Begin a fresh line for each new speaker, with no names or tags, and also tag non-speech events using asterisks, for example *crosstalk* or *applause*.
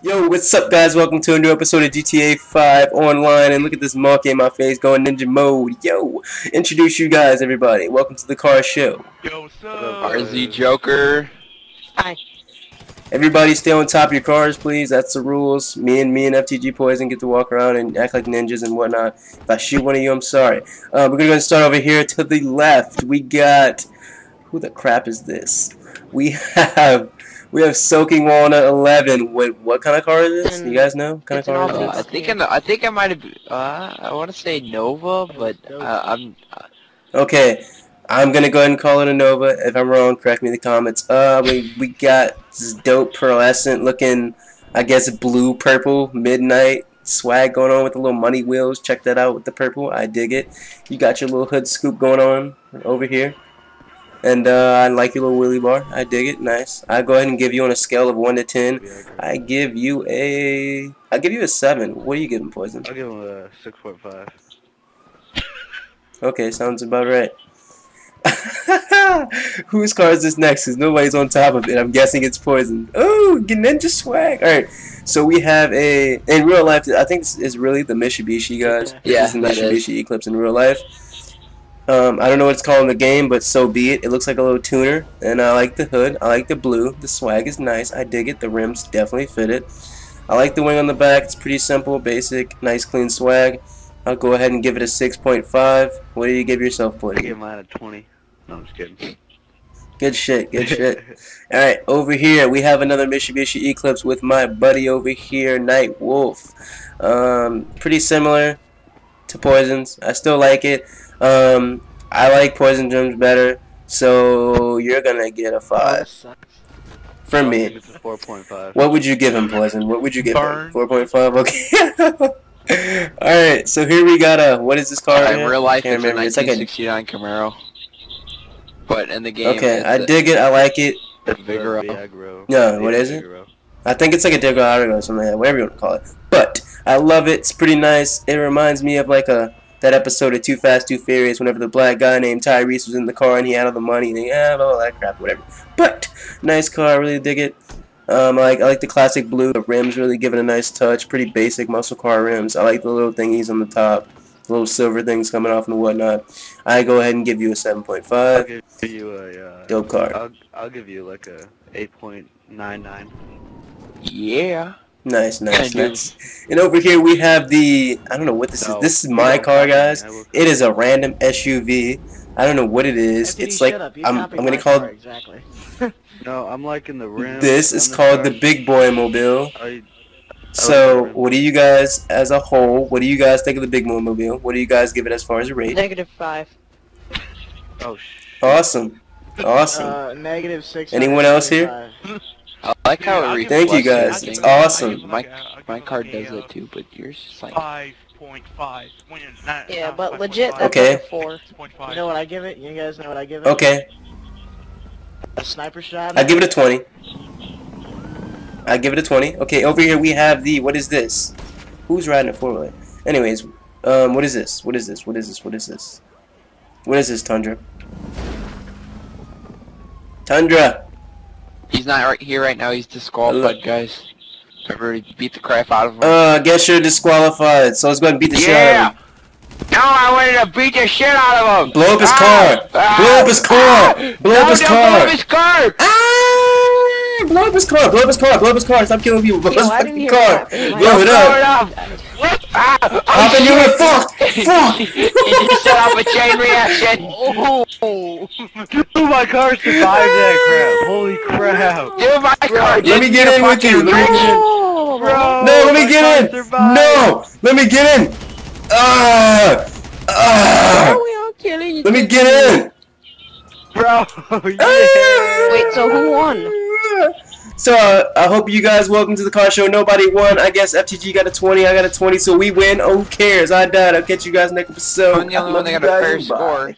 Yo, what's up, guys? Welcome to a new episode of GTA 5 Online. And look at this monkey in my face going ninja mode. Yo, introduce you guys, everybody. Welcome to the car show.
Yo, what's up?
RZ Joker.
Hi.
Everybody stay on top of your cars, please. That's the rules. Me and me and FTG Poison get to walk around and act like ninjas and whatnot. If I shoot one of you, I'm sorry. Uh, we're going to go and start over here to the left. We got... Who the crap is this? We have... We have Soaking Walnut 11. Wait, what kind of car is this? You guys know? What kind of
It's an
car is this?
Uh, I think I know, I think I might have. Uh, I want to say Nova, but uh, I'm.
Okay, I'm gonna go ahead and call it a Nova. If I'm wrong, correct me in the comments. Uh, we we got this dope pearlescent looking, I guess blue purple midnight swag going on with the little money wheels. Check that out with the purple. I dig it. You got your little hood scoop going on over here. And uh, I like your little wheelie bar. I dig it. Nice. I go ahead and give you on a scale of one to ten. I give you a. I give you a seven. What are you giving, Poison?
I'll give him a 6.5.
Okay, sounds about right. *laughs* Whose car is this next? Because nobody's on top of it. I'm guessing it's poison. Oh, ninja swag. All right. So we have a in real life. I think this is really the Mitsubishi guys.
Yeah,
this is the
that is.
Mitsubishi Eclipse in real life. Um, I don't know what it's called in the game, but so be it. It looks like a little tuner, and I like the hood. I like the blue. The swag is nice. I dig it. The rims definitely fit it. I like the wing on the back. It's pretty simple, basic, nice, clean swag. I'll go ahead and give it a 6.5. What do you give yourself,
I give mine a 20. No, I'm just kidding.
Good shit, good *laughs* shit. Alright, over here we have another Mitsubishi Eclipse with my buddy over here, Night Wolf. Um, pretty similar to Poison's. I still like it. Um, I like Poison Drums better, so you're gonna get a 5 from me.
give it a 4.5.
What would you give him, Poison? What would you give
Burn.
him? 4.5? Okay. *laughs* Alright, so here we got a, what is this car?
in real life,
Can't
it's a
remember. It's like a,
1969 Camaro. But in the game,
okay,
it's
I
a-
dig it, I like it.
it's Vigoro.
Viagra.
No, what is it? I think it's like a Digger Argo or something like that, whatever you want to call it. But I love it. It's pretty nice. It reminds me of like a that episode of Too Fast, Too Furious, whenever the black guy named Tyrese was in the car and he had all the money and he had all that crap, whatever. But nice car, I really dig it. Um, I like I like the classic blue. The rims really give it a nice touch. Pretty basic muscle car rims. I like the little thingies on the top, the little silver things coming off and whatnot. I go ahead and give you a
I'll
7.5.
give you a. Uh,
Dope car.
I'll, I'll give you like a 8.99.
Yeah.
Nice, nice, nice. And over here we have the I don't know what this
No,
is. This is my car, guys. It is a random SUV. I don't know what it is.
FTD,
It's like
shut up. You
I'm
copied
I'm gonna call
car, exactly. *laughs*
No, I'm liking the rim.
this is called the Big Boy Mobile.
I,
So
rim.
what do you guys as a whole? What do you guys think of the Big Boy Mobile? What do you guys give it as far as a rate?
Negative five.
oh, sh-
Awesome, awesome.
Uh, negative six.
Anyone else here? *laughs*
I like how it
give
Thank you, guys. It's awesome.
My, my car does it too, but yours is like.
Five point five. You're not,
Yeah, but legit, that's
Okay.
like four. You know what I give it? You guys know what I give it?
Okay,
A sniper shot.
I give it a twenty. I give it a twenty. Okay, over here we have the what is this? Who's riding a four wheeler? Anyways, um, what is this? What is this? What is this? What is this? What is this, Tundra? Tundra.
He's not right here right now. He's disqualified, guys. Everybody beat the crap out of him.
Uh, I guess you're disqualified. So let's go ahead and beat the shit out of him.
No, I wanted to beat the shit out of him.
Blow up his
Ah!
car.
Ah!
Blow up his car.
Ah!
Blow up
no,
his
don't
car.
Blow up his car.
Ah! Blow up his car. Blow up his car. Blow up his car. Stop killing people. Blow up his
didn't
fucking
hear
car.
that. It's my-
Blow it up.
it up. Ah, oh,
Hop in your
shit.
fuck. Fuck.
he just set off a chain reaction. *laughs*
Oh,
Dude, my car survived that crap. *laughs* Holy crap.
Dude, my car
Let me get in with you. Let me get in.
Bro,
No, let me get in.
survived.
No, let me get in. Ah, ah.
we all killing you.
Let me get in.
Bro, *laughs*
Ah.
yeah.
Wait, so who won?
So uh, I hope you guys welcome to the car show. Nobody won. I guess FTG got a 20. I got a 20. So we win. Oh, who cares? I died. I'll catch you guys next episode.
I'm the only one that got a
you
fair score.
Bye.